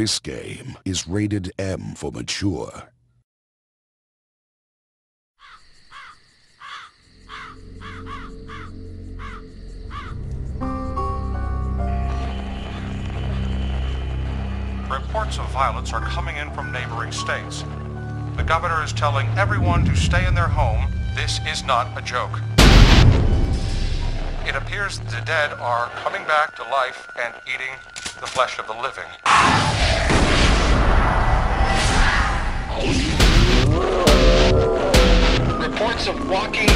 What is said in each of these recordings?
This game is rated M for mature. Reports of violence are coming in from neighboring states. The governor is telling everyone to stay in their home. This is not a joke. It appears the dead are coming back to life and eating the flesh of the living. Reports of walking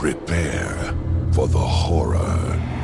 Prepare for the horror.